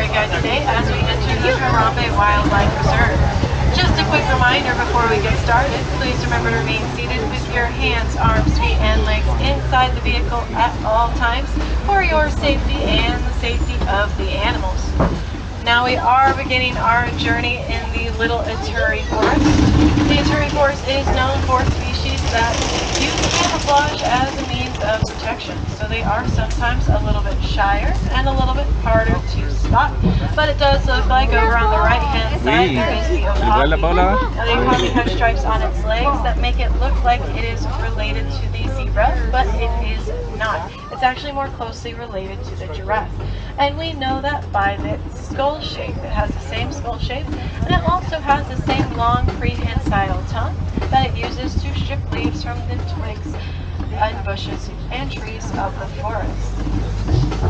safari guide today as we enter the Harambe Wildlife Reserve. Just a quick reminder before we get started, please remember to remain seated with your hands, arms, feet, and legs inside the vehicle at all times for your safety and the safety of the animals. Now we are beginning our journey in the Little Ituri Forest. The Ituri Forest is known for species that use camouflage as a means of protection. So they are sometimes a little bit shyer and a little bit harder to spot. But it does look like over on the right hand side there is the okapi. Now, the okapi has stripes on its legs that make it look like it is related to the zebra, but it is not. It's actually more closely related to the giraffe. And we know that by its skull shape. It has the same skull shape, and it also has the same long prehensile tongue that it uses to strip leaves from the twigs and bushes and trees of the forest.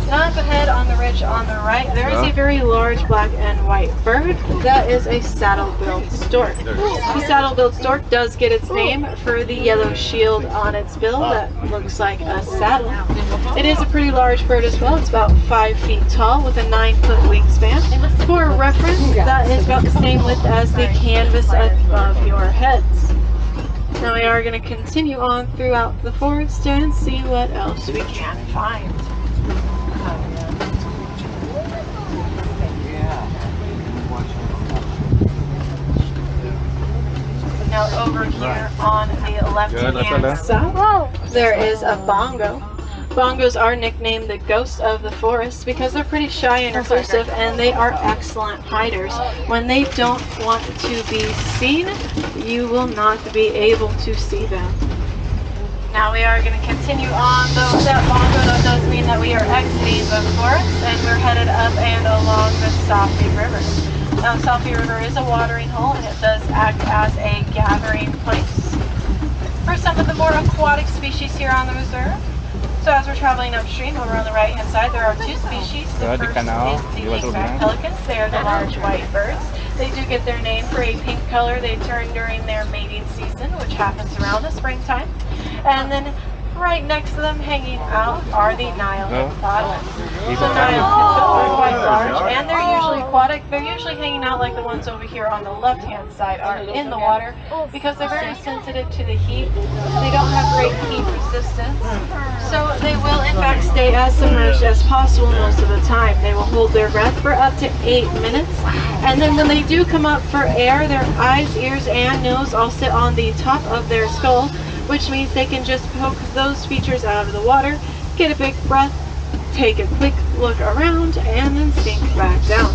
Now up ahead on the ridge on the right, there is a very large black and white bird. That is a saddle-billed stork. The saddle-billed stork does get its name for the yellow shield on its bill that looks like a saddle. It is a pretty large bird as well. It's about five feet tall with a nine-foot wingspan. For reference, that is about the same width as the canvas above your heads. Now we are going to continue on throughout the forest and see what else we can find. Now over here on the left Good, that's all, hand eh? side, there is a bongo. Bongos are nicknamed the ghosts of the forest because they're pretty shy and reclusive and they are excellent hiders. When they don't want to be seen, you will not be able to see them. Now we are going to continue on, though that bongo that does mean that we are exiting the forest and we're headed up and along the Safi River. Now Safi River is a watering hole and it does act as a gathering place for some of the more aquatic species here on the reserve. So as we're traveling upstream, over on the right hand side, there are two species. The first is the ulang. pelicans. They are the large white birds. They do get their name for a pink color they turn during their mating season, which happens around the springtime. And then right next to them, hanging out, are the Nile Oh. hippopotamus. So. Nile hippos are quite large, and they're usually aquatic. They're usually hanging out like the ones over here on the left-hand side are in the water because they're very sensitive to the heat. They don't have great heat resistance, so they will in fact stay as submerged as possible most of the time. They will hold their breath for up to eight minutes, and then when they do come up for air, their eyes, ears, and nose all sit on the top of their skull, which means they can just poke those features out of the water, get a big breath, take a quick look around, and then sink back down.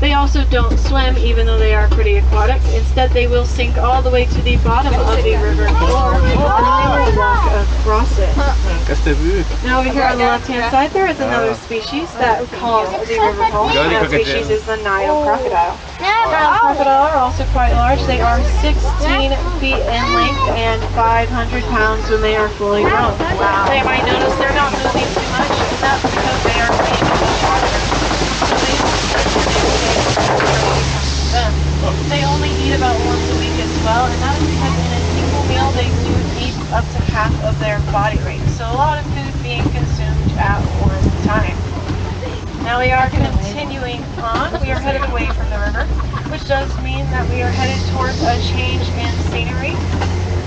They also don't swim, even though they are pretty aquatic. Instead, they will sink all the way to the bottom of the river floor, and they will walk across it. Kaste bu. Now over here on the left-hand side, there is ah. another species that calls the river home. Go That crocodile. species is the Nile crocodile. Nile crocodile are also quite large. They are 16 feet in length and 500 pounds when they are fully grown. Wow. They might notice they're not moving too much, and that's because they are feeding on water. So they. They only eat about once a week as well, and that is because in a single meal they do eat up to half of their body weight. So a lot of food being consumed at one time. Now we are continuing on. We are headed away from the river, which does mean that we are headed towards a change in scenery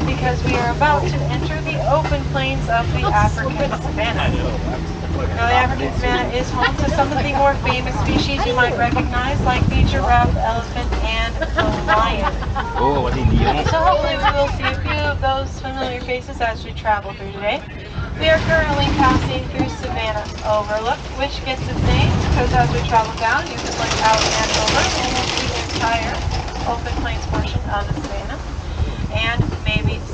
because we are about to enter the open plains of the African savanna. Now the African savanna is home to some of the more famous species you might recognize like the giraffe, elephant, and the lion. Oh, what hindi yun? So hopefully we will see a few of those familiar faces as we travel through today. We are currently passing through Savannah Overlook, which gets its name because as we travel down, you can look out and over and see the entire open plains portion of the Savannah. And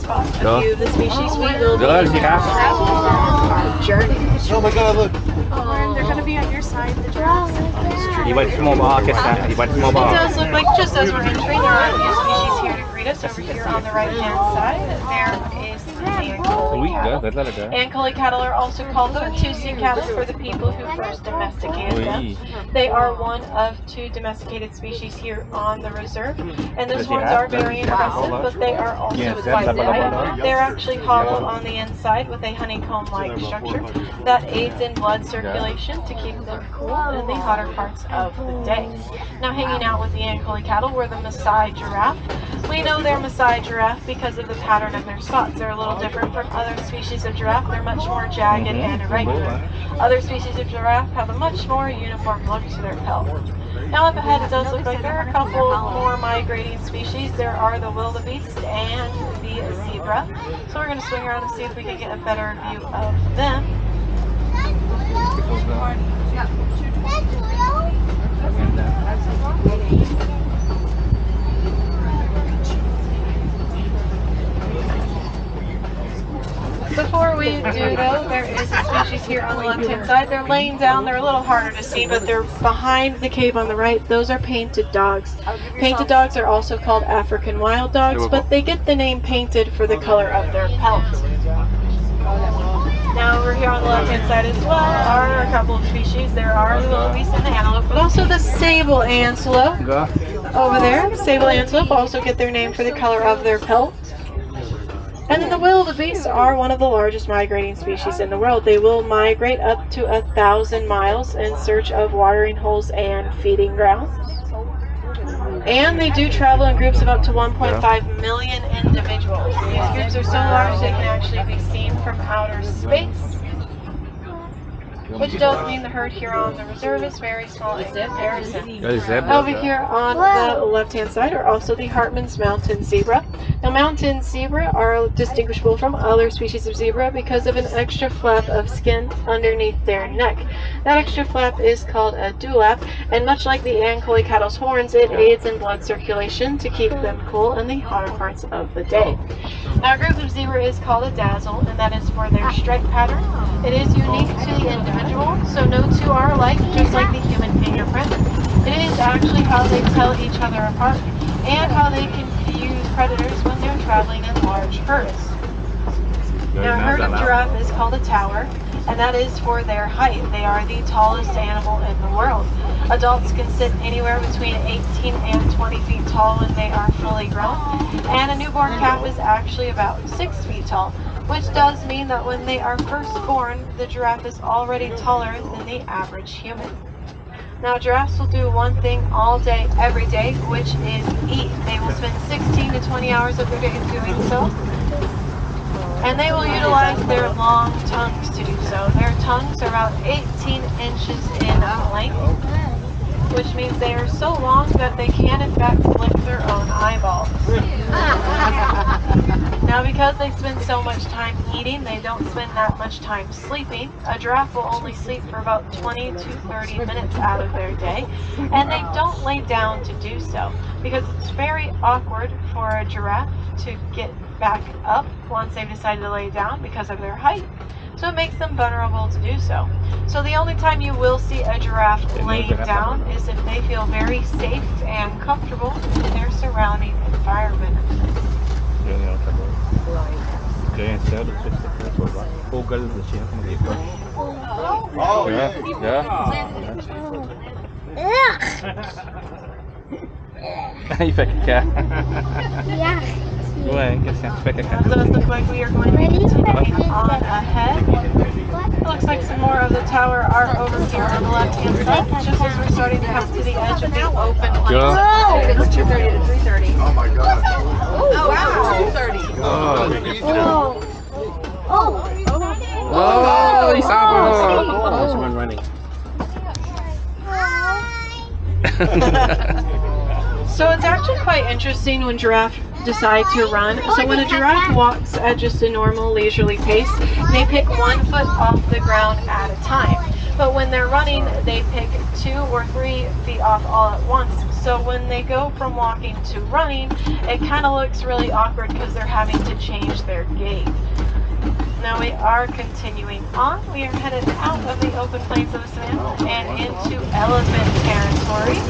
spot a Yeah. few of the species we oh, will be Yeah, giraffe. our journey. Oh my god, look. Oh, they're going to be on your side, the giraffes. Iba't mo ba akit na? Iba't mo It does look like just as we're entering, there are a few species here to greet us. Over here on the right hand side, there is Ankole Oui, cattle. gars, talaga. Ankole cattle are also called Watusi cattle for the people who first domesticated them. They are one of two domesticated species here on the reserve, and those horns are very does he have impressive, but they are also quite that's light. They're actually hollow on the inside with a honeycomb-like structure that aids in blood circulation to keep them cool in the hotter parts of the day. Now, hanging out with the Ankole cattle were the Maasai giraffe. We know they're Maasai giraffe because of the pattern of their spots. They're a little different from other species of giraffe. They're much more jagged and irregular. Other species of giraffe have a much more uniform look to their pelt. Now up ahead it does look like there are a couple more migrating species. There are the wildebeest and the zebra. So we're going to swing around and see if we can get a better view of them. Before we do though, there is a species here on the left hand side. They're laying down, they're a little harder to see, but they're behind the cave on the right. Those are painted dogs. Painted dogs are also called African wild dogs, but they get the name painted for the color of their pelt. Now over here on the left hand side as well are a couple of species. There are the wildebeest and the antelope, but also the sable antelope over there. Sable antelope also get their name for the color of their pelt. And the wildebeest are one of the largest migrating species in the world. They will migrate up to a thousand miles in search of watering holes and feeding grounds. And they do travel in groups of up to 1.5 million individuals. These groups are so large they can actually be seen from outer space. Which does mean the herd here on the reserve is very small in comparison. Ja, die zebra. Over here on the left-hand side are also the Hartmann's mountain zebra. Now, mountain zebra are distinguishable from other species of zebra because of an extra flap of skin underneath their neck. That extra flap is called a dewlap, and much like the Ankole cattle's horns, it aids in blood circulation to keep them cool in the hotter parts of the day. Now, a group of zebra is called a dazzle, and that is for their stripe pattern. It is unique to the individual, so no two are alike, just like the human fingerprint. It is actually how they tell each other apart and how they confuse predators when they're traveling in large herds. Now, a herd of giraffe is called a tower, and that is for their height. They are the tallest animal in the world. Adults can sit anywhere between 18 and 20 feet tall when they are fully grown, and a newborn calf is actually about 6 feet tall, which does mean that when they are first born, the giraffe is already taller than the average human. Now, giraffes will do one thing all day, every day, which is eat. They will spend 16 to 20 hours of their day doing so. And they will utilize their long tongues to do so. Their tongues are about 18 inches in length, which means they are so long that they can in fact lick their own eyeballs. Now because they spend so much time eating, they don't spend that much time sleeping. A giraffe will only sleep for about 20 to 30 minutes out of their day, and they don't lay down to do so because it's very awkward for a giraffe to get back up once they've decided to lay down because of their height. So it makes them vulnerable to do so. So the only time you will see a giraffe laying down is if they feel very safe and comfortable in their surrounding environment. Yun yung sabor. Kaya yung sir, gusto ko ito ba? Ugal na siya kung mag-ito. Oh, Yeah, yeah. yeah. Il fait caca. Yeah. Ouais, qu'est-ce que tu fais caca? That does look like we are going to be on ahead. It looks like some more of the tower are over here on the left hand side, just as we're starting to come to the edge of the open plains. Yeah. It's 2.30 to 3.30. Oh my God. Oh wow! 2.30. Oh. Oh. Oh, isa ko! There's one running. So it's actually quite interesting when giraffe decide to run. So when a giraffe walks at just a normal leisurely pace, they pick one foot off the ground at a time. But when they're running, they pick two or three feet off all at once. So when they go from walking to running, it kind of looks really awkward because they're having to change their gait. Now we are continuing on. We are headed out of the open plains of the savannah and into elephant territory.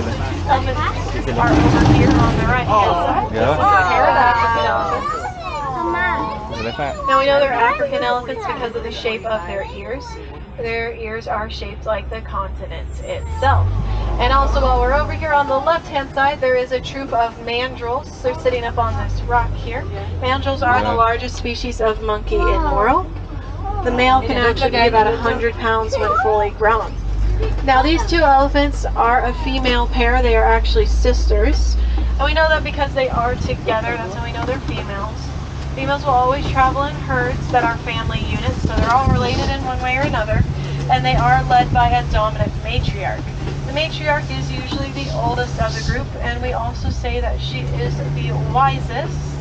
Elephants are over here on the right hand side. This is a Yeah. herd of African elephants. Mama. elephant. Now we know they're African elephants because of the shape of their ears. Their ears are shaped like the continent itself. And also while we're over here on the left hand side, there is a troop of mandrills. They're sitting up on this rock here. Mandrills are the largest species of monkey in the world. The male can actually be about 100 pounds when fully grown. Now these two elephants are a female pair. They are actually sisters. And we know that because they are together, that's how we know they're females. Females will always travel in herds that are family units, so they're all related in one way or another. And they are led by a dominant matriarch. The matriarch is usually the oldest of the group, and we also say that she is the wisest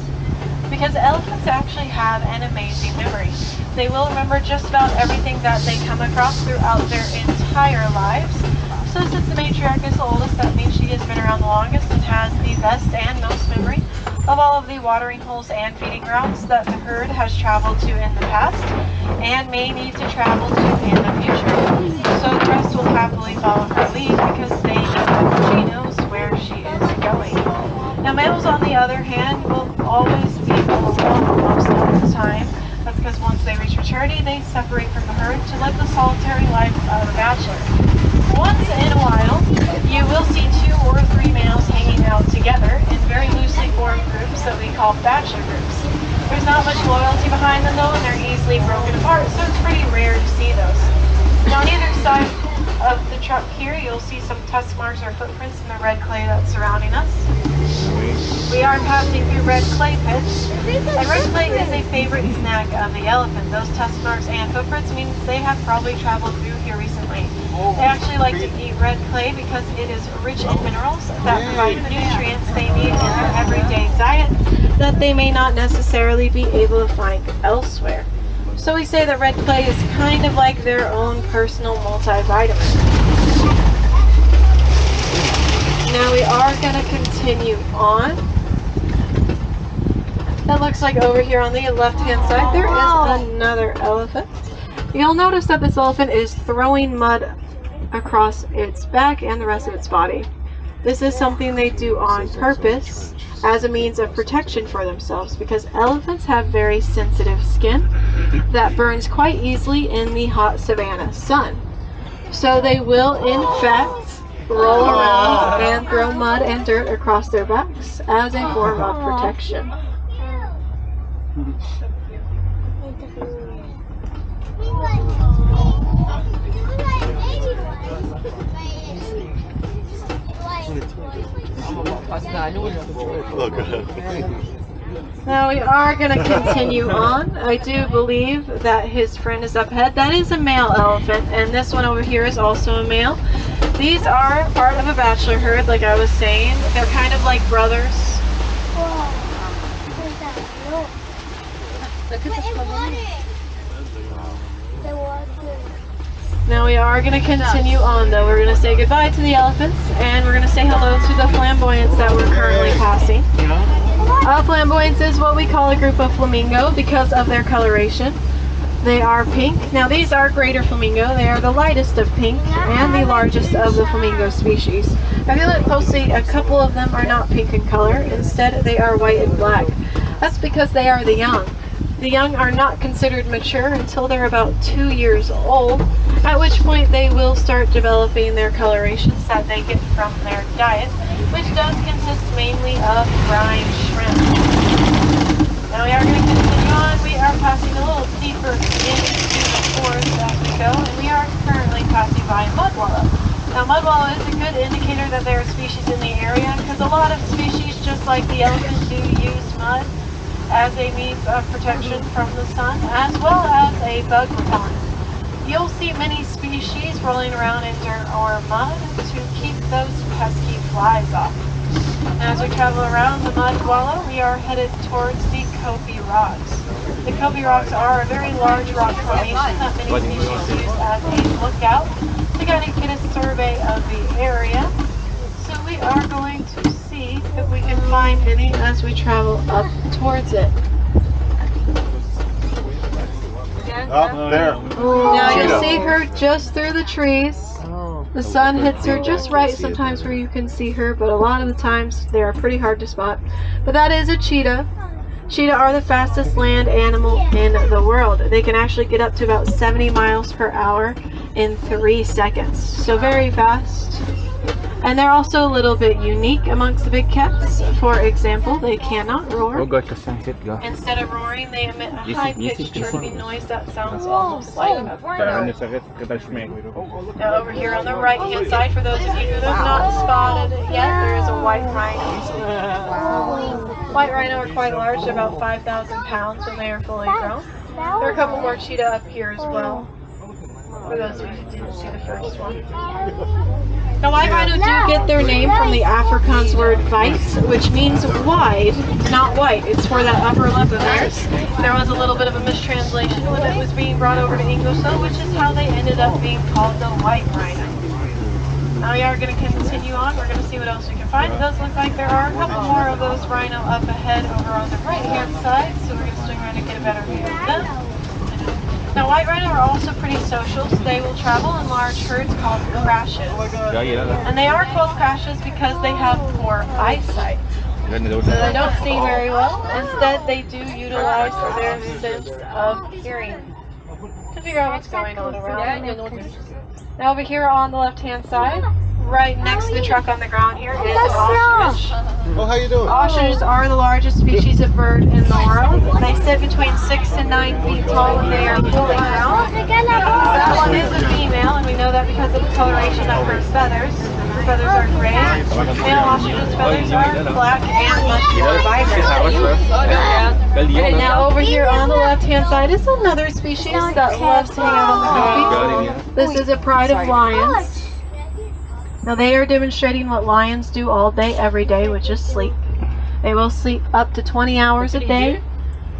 because elephants actually have an amazing memory. They will remember just about everything that they come across throughout their entire lives. So since the matriarch is the oldest, that means she has been around the longest and has the best and most memory of all of the watering holes and feeding grounds that the herd has traveled to in the past and may need to travel to in the future. So the rest will happily follow her lead because they know that she knows where she is going. Now males on the other hand will always be alone most of the time. That's because once they reach maturity, they separate from the herd to live the solitary life of a bachelor. Once in a while, you will see two or three males hanging out together in very loosely formed groups that we call bachelor groups. There's not much loyalty behind them though, and they're easily broken apart, so it's pretty rare to see those. Now on either side of the truck here, you'll see some tusk marks or footprints in the red clay that's surrounding us. We are passing through red clay pits, and red clay is a favorite snack of the elephant. Those tusk marks and footprints means they have probably traveled through here recently. They actually like to eat red clay because it is rich in minerals that oh, provide nutrients they need in their everyday diet that they may not necessarily be able to find elsewhere. So we say that red clay is kind of like their own personal multivitamin. Now we are going to continue on. That looks like over here on the left hand side there is oh. another elephant. You'll notice that this elephant is throwing mud across its back and the rest of its body. This is something they do on purpose as a means of protection for themselves because elephants have very sensitive skin that burns quite easily in the hot savanna sun. So they will in fact roll around and throw mud and dirt across their backs as a form of protection. Look. Now we are going to continue on. I do believe that his friend is up ahead. That is a male elephant, and this one over here is also a male. These are part of a bachelor herd, like I was saying. They're kind of like brothers. Now we are going to continue on though. We're going to say goodbye to the elephants and we're going to say hello to the flamboyants that we're currently passing. Uh, flamboyants is what we call a group of flamingo because of their coloration. They are pink. Now these are greater flamingo. They are the lightest of pink and the largest of the flamingo species. If you look closely, a couple of them are not pink in color. Instead, they are white and black. That's because they are the young. The young are not considered mature until they're about two years old, at which point they will start developing their colorations that they get from their diet, which does consist mainly of brine shrimp. Now we are going to continue on. We are passing a little deeper into the forest as we go, and we are currently passing by mud mudwallow. Now mud mudwallow is a good indicator that there are species in the area, because a lot of species, just like the elephant, do use mud as a means of protection from the sun, as well as a bug repellent. You'll see many species rolling around in dirt or mud to keep those pesky flies off. As we travel around the mud wallow, we are headed towards the Kopje Rocks. The Kopje Rocks are a very large rock formation that many species use as a lookout to kind of get a survey of the area. So we are going if we can find any as we travel up towards it. Up there. Now you see her just through the trees. Oh. The sun hits her just right sometimes where you can see her, but a lot of the times they are pretty hard to spot. But that is a cheetah. Cheetah are the fastest land animal in the world. They can actually get up to about 70 miles per hour in three seconds. So very fast. And they're also a little bit unique amongst the big cats. For example, they cannot roar. Oh god, kasansit ka. Instead of roaring, they emit a Yes, high-pitched yes, yes. chirping noise that sounds oh, almost like oh, a Kaya bird. sakit, kita smek. Now over here on the right-hand side, for those of you who have not spotted it yet, there is a white rhino. White rhino are quite large, about 5,000 pounds when they are fully grown. There are a couple more cheetah up here as well. Those didn't see the first one. Now, rhino do get their name from the Afrikaans word vice, which means wide, not white. It's for that upper lip of theirs. There was a little bit of a mistranslation when it was being brought over to English, though, which is how they ended up being called the white rhino. Now we are going to continue on. We're going to see what else we can find. It does look like there are a couple more of those rhino up ahead over on the right-hand side, so we're going to swing around and get a better view of them. Now, white rhino are also pretty social, so they will travel in large herds called crashes. And they are called crashes because they have poor eyesight. So they don't see very well. Instead, they do utilize their sense of hearing to figure out what's going on around them. Now over here on the left-hand side, right next to the truck on the ground here is an ostrich. Oh, how you doing? Ostriches are the largest species of bird in the world. They sit between six and nine feet tall and they are fully round. That one is a female, and we know that because of the coloration of her feathers. Her feathers are gray. Male ostrich's feathers are black and much more vibrant. And now over here on the left-hand side is another species that loves to hang out on the cookies. This is a pride of lions. Now they are demonstrating what lions do all day, every day, which is sleep. They will sleep up to 20 hours a day.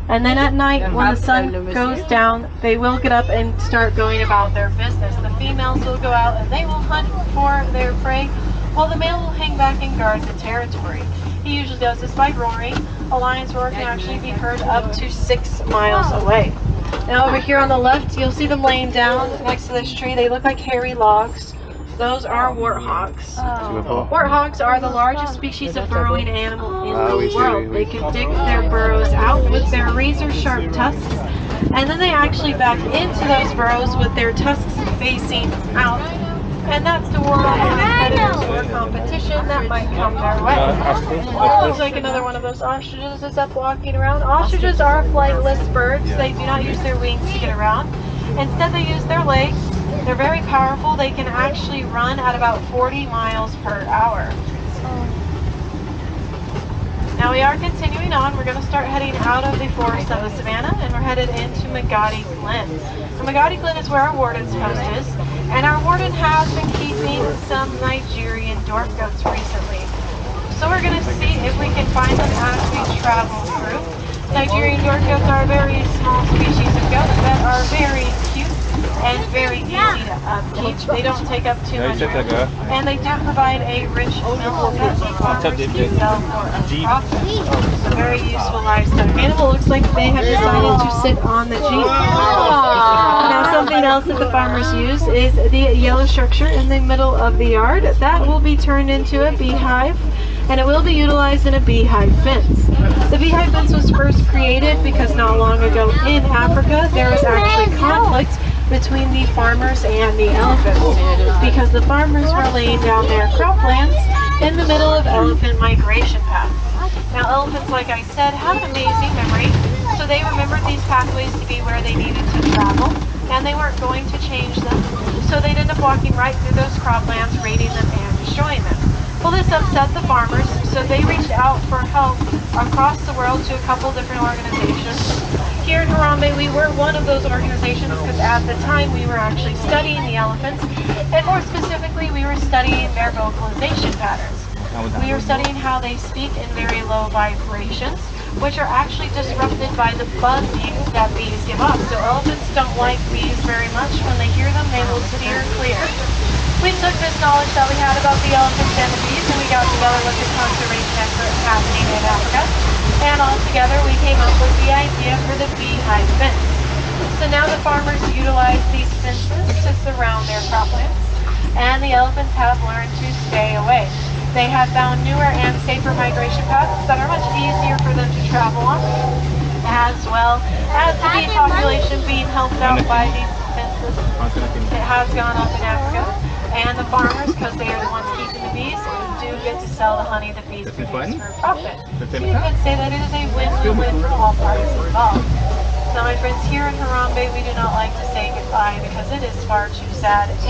And then at night, when the sun goes down, they will get up and start going about their business. The females will go out and they will hunt for their prey, while the male will hang back and guard the territory. He usually does this by roaring. A lion's roar can actually be heard up to six miles away. Now over here on the left, you'll see them laying down next to this tree. They look like hairy logs. Those are warthogs. Sige po. Warthogs are the largest species of burrowing animal in Ah, the world. They can dig their burrows out with their razor sharp tusks, and then they actually back into those burrows with their tusks facing out. And that's the ward off any predators or competition that might come their way. It looks like another one of those ostriches is up walking around. Ostriches are flightless birds. They do not use their wings to get around. Instead, they use their legs. They're very powerful. They can actually run at about 40 miles per hour. Now we are continuing on. We're going to start heading out of the forest of the savannah and we're headed into Magadi Glen. So Magadi Glen is where our warden's post is. And our warden has been keeping some Nigerian dwarf goats recently. So we're going to see if we can find them as we travel through. Nigerian dwarf goats are a very small species of goats that are very and very easy to upkeep. They don't take up too much ito room. And they do provide a rich milk that the sell for a Jeep. profit. It's a very useful livestock animal. Looks like they have decided to sit on the jeep. Now something else that the farmers use is the yellow structure in the middle of the yard. That will be turned into a beehive and it will be utilized in a beehive fence. The beehive fence was first created because not long ago in Africa there was actually conflict between the farmers and the elephants because the farmers were laying down their croplands in the middle of elephant migration paths. Now elephants, like I said, have an amazing memory, so they remembered these pathways to be where they needed to travel, and they weren't going to change them, so they'd end up walking right through those croplands, raiding them and destroying them. Well, this upset the farmers, so they reached out for help across the world to a couple different organizations. Here in Harambe, we were one of those organizations because at the time we were actually studying the elephants, and more specifically, we were studying their vocalization patterns. We were studying how they speak in very low vibrations, which are actually disrupted by the buzzing that bees give off. So elephants don't like bees very much. When they hear them, they will steer clear. We took this knowledge that we had about the elephants and the bees, and we got together with the conservation effort happening in Africa. And all together, we came up with the idea for the beehive fence. So now the farmers utilize these fences to surround their croplands, and the elephants have learned to stay away. They have found newer and safer migration paths that are much easier for them to travel on, as well as the bee population being helped out by these fences. Kung saan natin It has gone up in Africa, and the farmers, because they are the ones keeping the bees, do get to sell the honey the bees produce for profit. So you could say that it is a win-win for all parties involved. Now, my friends, here in Harambe, we do not like to say goodbye because it is far too sad.